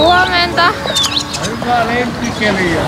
Huomenta. Hyvää lenkkikeliä.